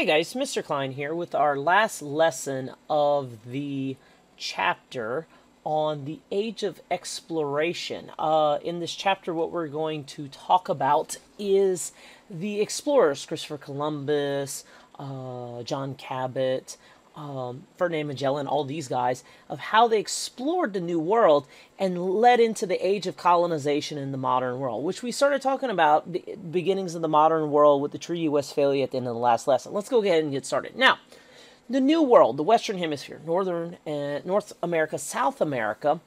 Hey guys, Mr. Klein here with our last lesson of the chapter on the age of exploration. Uh, in this chapter, what we're going to talk about is the explorers Christopher Columbus, uh, John Cabot, um, Ferdinand Magellan, all these guys, of how they explored the New World and led into the age of colonization in the modern world, which we started talking about the beginnings of the modern world with the Treaty of Westphalia at the end of the last lesson. Let's go ahead and get started. Now, the New World, the Western Hemisphere, Northern and North America, South America.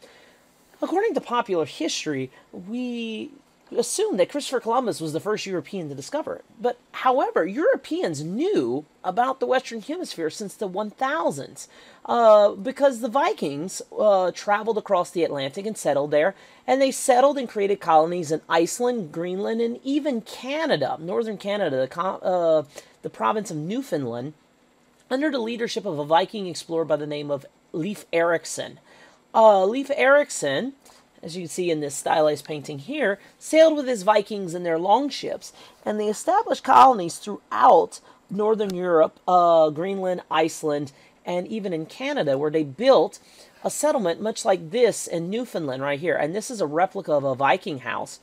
According to popular history, we assumed that Christopher Columbus was the first European to discover it. But however, Europeans knew about the Western Hemisphere since the 1000s uh, because the Vikings uh, traveled across the Atlantic and settled there, and they settled and created colonies in Iceland, Greenland, and even Canada, northern Canada, the, uh, the province of Newfoundland, under the leadership of a Viking explorer by the name of Leif Erikson. Uh, Leif Erikson as you can see in this stylized painting here, sailed with his Vikings in their longships, and they established colonies throughout Northern Europe, uh, Greenland, Iceland, and even in Canada, where they built a settlement much like this in Newfoundland right here. And this is a replica of a Viking house.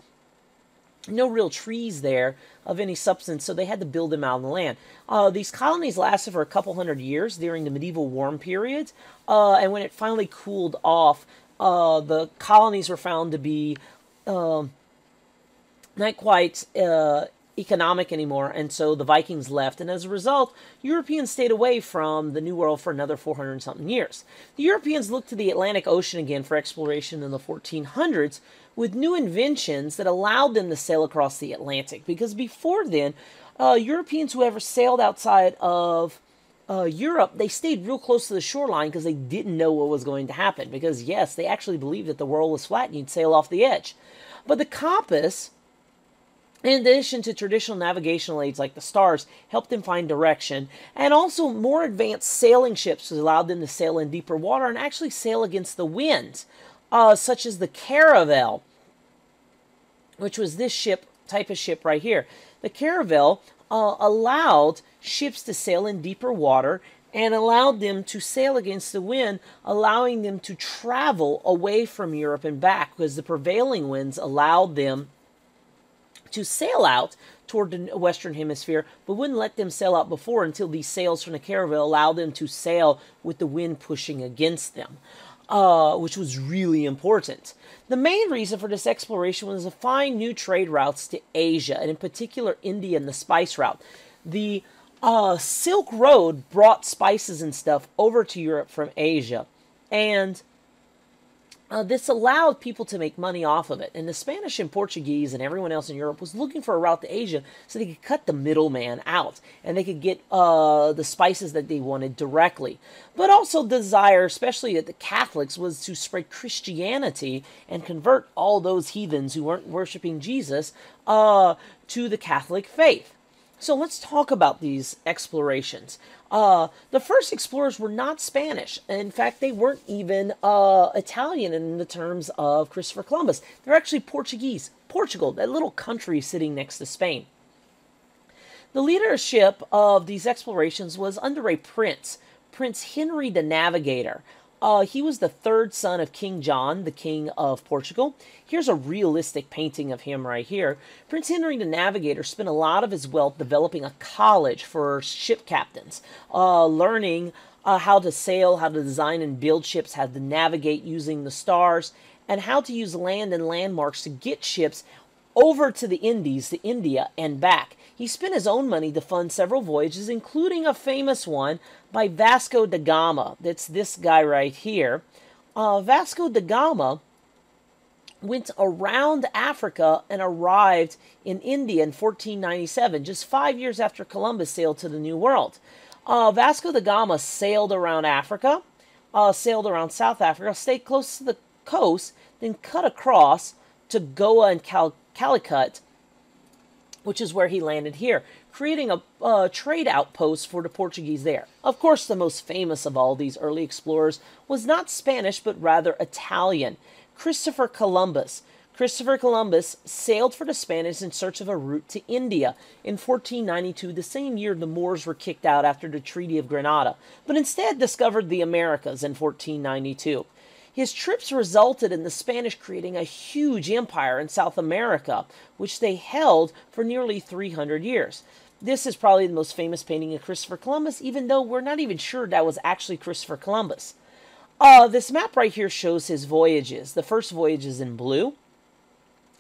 No real trees there of any substance, so they had to build them out on the land. Uh, these colonies lasted for a couple hundred years during the medieval warm period, uh, and when it finally cooled off, uh, the colonies were found to be um, not quite uh, economic anymore, and so the Vikings left. And as a result, Europeans stayed away from the New World for another 400 something years. The Europeans looked to the Atlantic Ocean again for exploration in the 1400s with new inventions that allowed them to sail across the Atlantic. Because before then, uh, Europeans who ever sailed outside of uh, Europe, they stayed real close to the shoreline because they didn't know what was going to happen. Because, yes, they actually believed that the world was flat and you'd sail off the edge. But the compass, in addition to traditional navigational aids like the stars, helped them find direction. And also, more advanced sailing ships allowed them to sail in deeper water and actually sail against the winds, uh, such as the Caravel, which was this ship type of ship right here. The Caravel uh, allowed ships to sail in deeper water and allowed them to sail against the wind, allowing them to travel away from Europe and back because the prevailing winds allowed them to sail out toward the Western Hemisphere, but wouldn't let them sail out before until these sails from the Caravel allowed them to sail with the wind pushing against them, uh, which was really important. The main reason for this exploration was to find new trade routes to Asia, and in particular India and the spice route. The uh, Silk Road brought spices and stuff over to Europe from Asia, and uh, this allowed people to make money off of it. And the Spanish and Portuguese and everyone else in Europe was looking for a route to Asia so they could cut the middleman out and they could get uh, the spices that they wanted directly. But also, desire, especially at the Catholics, was to spread Christianity and convert all those heathens who weren't worshiping Jesus uh, to the Catholic faith. So let's talk about these explorations. Uh, the first explorers were not Spanish. In fact, they weren't even uh, Italian in the terms of Christopher Columbus. They're actually Portuguese. Portugal, that little country sitting next to Spain. The leadership of these explorations was under a prince, Prince Henry the Navigator. Uh, he was the third son of King John, the King of Portugal. Here's a realistic painting of him right here. Prince Henry the Navigator spent a lot of his wealth developing a college for ship captains, uh, learning uh, how to sail, how to design and build ships, how to navigate using the stars, and how to use land and landmarks to get ships over to the Indies, to India, and back. He spent his own money to fund several voyages, including a famous one by Vasco da Gama. That's this guy right here. Uh, Vasco da Gama went around Africa and arrived in India in 1497, just five years after Columbus sailed to the New World. Uh, Vasco da Gama sailed around Africa, uh, sailed around South Africa, stayed close to the coast, then cut across to Goa and Cal- Calicut, which is where he landed here, creating a uh, trade outpost for the Portuguese there. Of course, the most famous of all these early explorers was not Spanish, but rather Italian. Christopher Columbus. Christopher Columbus sailed for the Spanish in search of a route to India in 1492, the same year the Moors were kicked out after the Treaty of Granada, but instead discovered the Americas in 1492. His trips resulted in the Spanish creating a huge empire in South America, which they held for nearly 300 years. This is probably the most famous painting of Christopher Columbus, even though we're not even sure that was actually Christopher Columbus. Uh, this map right here shows his voyages. The first voyage is in blue.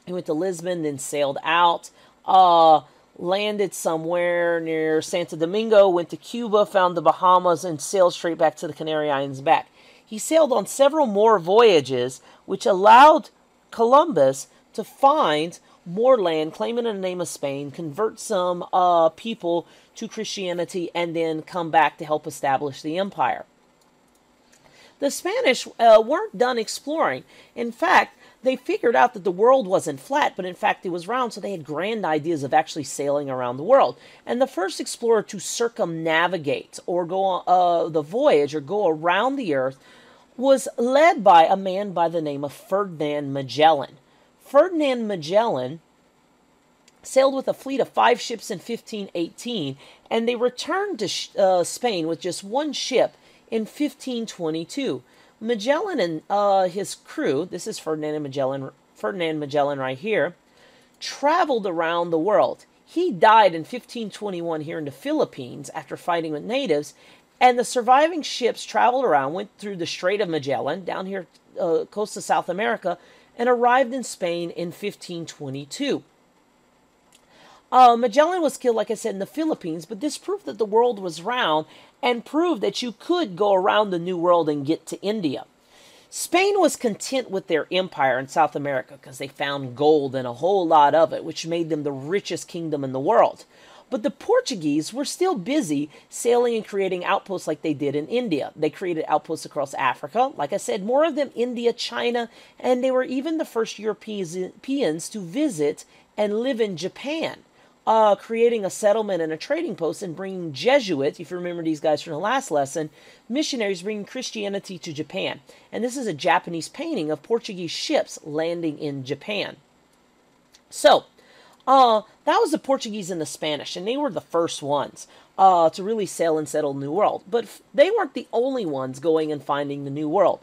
He went to Lisbon, then sailed out, uh, landed somewhere near Santo Domingo, went to Cuba, found the Bahamas, and sailed straight back to the Canary Islands back. He sailed on several more voyages, which allowed Columbus to find more land, claim it in the name of Spain, convert some uh, people to Christianity, and then come back to help establish the empire. The Spanish uh, weren't done exploring. In fact, they figured out that the world wasn't flat, but in fact it was round, so they had grand ideas of actually sailing around the world. And the first explorer to circumnavigate or go on uh, the voyage or go around the earth was led by a man by the name of Ferdinand Magellan. Ferdinand Magellan sailed with a fleet of five ships in 1518, and they returned to uh, Spain with just one ship in 1522. Magellan and uh, his crew, this is Ferdinand Magellan, Ferdinand Magellan right here, traveled around the world. He died in 1521 here in the Philippines after fighting with natives, and the surviving ships traveled around, went through the Strait of Magellan down here, uh, coast of South America, and arrived in Spain in 1522. Uh, Magellan was killed, like I said, in the Philippines, but this proved that the world was round and proved that you could go around the New World and get to India. Spain was content with their empire in South America because they found gold and a whole lot of it, which made them the richest kingdom in the world. But the Portuguese were still busy sailing and creating outposts like they did in India. They created outposts across Africa, like I said, more of them India, China, and they were even the first Europeans to visit and live in Japan uh, creating a settlement and a trading post and bringing Jesuits, if you remember these guys from the last lesson, missionaries bringing Christianity to Japan. And this is a Japanese painting of Portuguese ships landing in Japan. So, uh, that was the Portuguese and the Spanish, and they were the first ones uh, to really sail and settle New World. But they weren't the only ones going and finding the New World.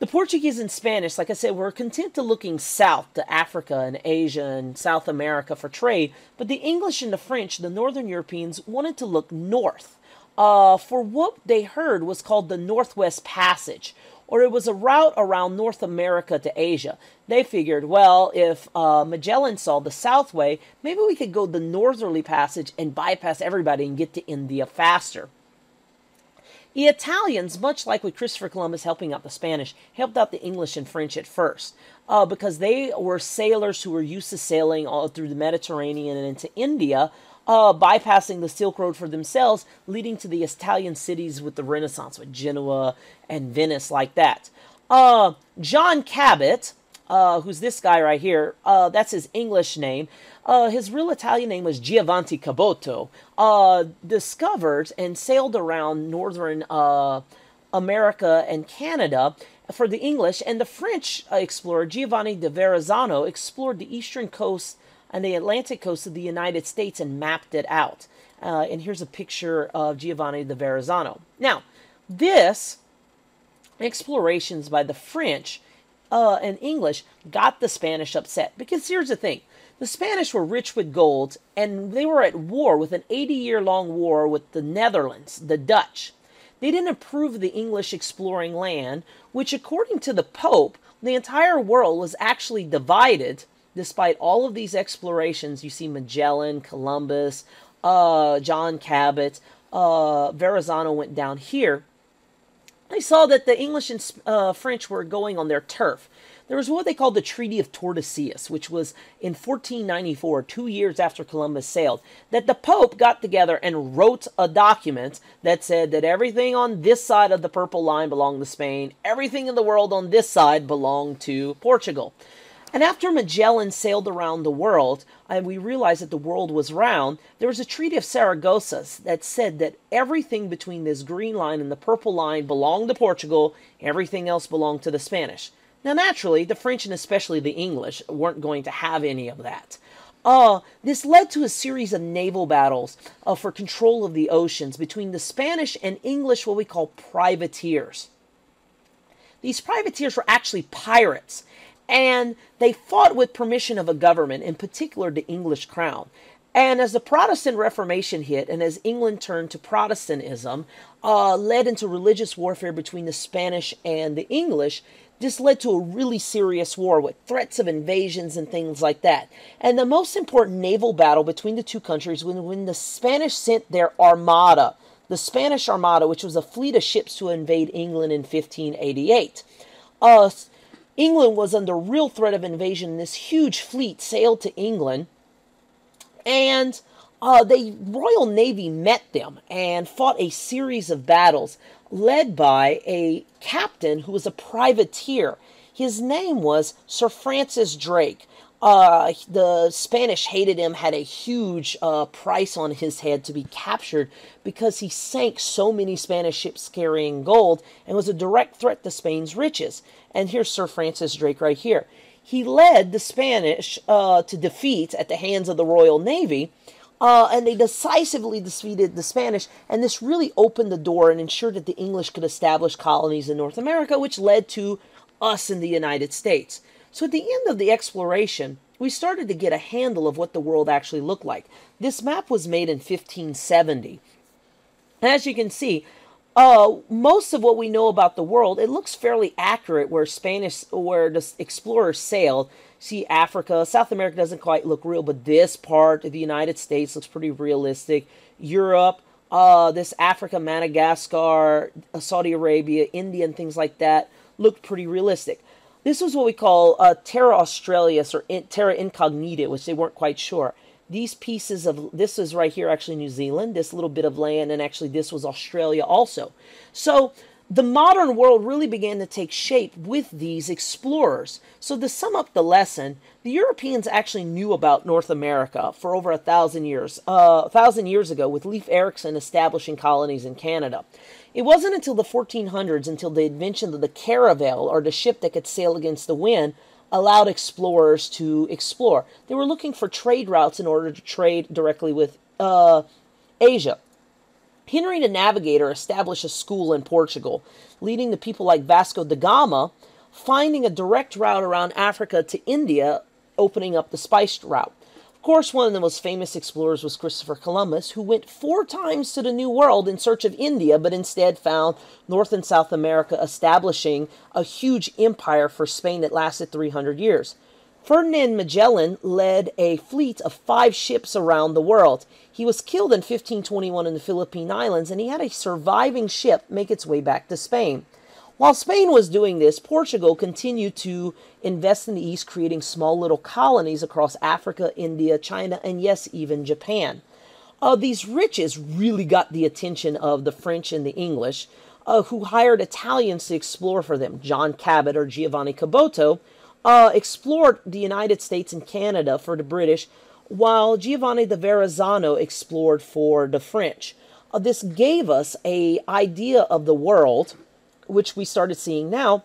The Portuguese and Spanish, like I said, were content to looking south to Africa and Asia and South America for trade, but the English and the French, the Northern Europeans, wanted to look north uh, for what they heard was called the Northwest Passage, or it was a route around North America to Asia. They figured, well, if uh, Magellan saw the south way, maybe we could go the northerly passage and bypass everybody and get to India faster. The Italians, much like with Christopher Columbus helping out the Spanish, helped out the English and French at first uh, because they were sailors who were used to sailing all through the Mediterranean and into India, uh, bypassing the Silk Road for themselves, leading to the Italian cities with the Renaissance, with Genoa and Venice, like that. Uh, John Cabot, uh, who's this guy right here, uh, that's his English name. Uh, his real Italian name was Giovanni Caboto. Uh, discovered and sailed around northern America and Canada for the English, and the French explorer Giovanni de Verrazano explored the eastern coast and the Atlantic coast of the United States and mapped it out. Uh, and here's a picture of Giovanni de Verrazano. Now, this explorations by the French uh, and English got the Spanish upset because here's the thing the Spanish were rich with gold, and they were at war with an 80 year long war with the Netherlands, the Dutch. They didn't approve of the English exploring land, which, according to the Pope, the entire world was actually divided despite all of these explorations. You see Magellan, Columbus, uh, John Cabot, uh, Verrazano went down here. They saw that the English and uh, French were going on their turf. There was what they called the Treaty of Tordesillas, which was in 1494, two years after Columbus sailed, that the Pope got together and wrote a document that said that everything on this side of the Purple Line belonged to Spain, everything in the world on this side belonged to Portugal. And after Magellan sailed around the world, and we realized that the world was round, there was a Treaty of Saragossa that said that everything between this green line and the purple line belonged to Portugal, everything else belonged to the Spanish. Now, naturally, the French and especially the English weren't going to have any of that. Uh, this led to a series of naval battles uh, for control of the oceans between the Spanish and English, what we call privateers. These privateers were actually pirates, and they fought with permission of a government, in particular the English crown. And as the Protestant Reformation hit, and as England turned to Protestantism, uh, led into religious warfare between the Spanish and the English, this led to a really serious war with threats of invasions and things like that. And the most important naval battle between the two countries was when the Spanish sent their armada, the Spanish Armada, which was a fleet of ships to invade England in 1588. Uh, England was under real threat of invasion. This huge fleet sailed to England and uh, the Royal Navy met them and fought a series of battles led by a captain who was a privateer. His name was Sir Francis Drake. Uh, the Spanish hated him, had a huge uh, price on his head to be captured because he sank so many Spanish ships carrying gold and was a direct threat to Spain's riches. And here's Sir Francis Drake right here. He led the Spanish uh, to defeat at the hands of the Royal Navy, uh, and they decisively defeated the Spanish, and this really opened the door and ensured that the English could establish colonies in North America, which led to us in the United States. So at the end of the exploration, we started to get a handle of what the world actually looked like. This map was made in 1570. As you can see, uh, most of what we know about the world, it looks fairly accurate where Spanish, where the explorers sailed. See, Africa, South America doesn't quite look real, but this part of the United States looks pretty realistic. Europe, uh, this Africa, Madagascar, uh, Saudi Arabia, India, and things like that looked pretty realistic. This was what we call uh, Terra Australis or in, Terra Incognita, which they weren't quite sure these pieces of this is right here actually New Zealand, this little bit of land, and actually this was Australia also. So the modern world really began to take shape with these explorers. So to sum up the lesson, the Europeans actually knew about North America for over a thousand years, uh, a thousand years ago, with Leif Erikson establishing colonies in Canada. It wasn't until the 1400s, until the invention of the caravel, or the ship that could sail against the wind, allowed explorers to explore. They were looking for trade routes in order to trade directly with uh, Asia. Henry the Navigator established a school in Portugal, leading to people like Vasco da Gama finding a direct route around Africa to India, opening up the spice route. Of course, one of the most famous explorers was Christopher Columbus, who went four times to the New World in search of India, but instead found North and South America, establishing a huge empire for Spain that lasted 300 years. Ferdinand Magellan led a fleet of five ships around the world. He was killed in 1521 in the Philippine Islands, and he had a surviving ship make its way back to Spain. While Spain was doing this, Portugal continued to invest in the East, creating small little colonies across Africa, India, China, and yes, even Japan. Uh, these riches really got the attention of the French and the English, uh, who hired Italians to explore for them. John Cabot or Giovanni Caboto uh, explored the United States and Canada for the British, while Giovanni da Verrazzano explored for the French. Uh, this gave us a idea of the world which we started seeing now.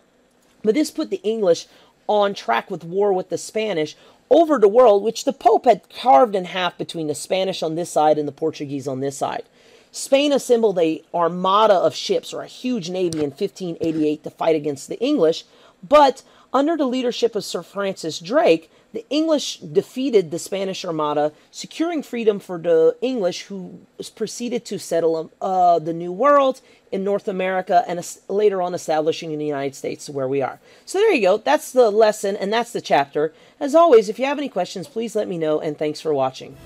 But this put the English on track with war with the Spanish over the world, which the Pope had carved in half between the Spanish on this side and the Portuguese on this side. Spain assembled a armada of ships or a huge navy in 1588 to fight against the English, but under the leadership of Sir Francis Drake, the English defeated the Spanish Armada, securing freedom for the English, who proceeded to settle uh, the New World in North America and later on establishing in the United States where we are. So there you go. That's the lesson and that's the chapter. As always, if you have any questions, please let me know, and thanks for watching.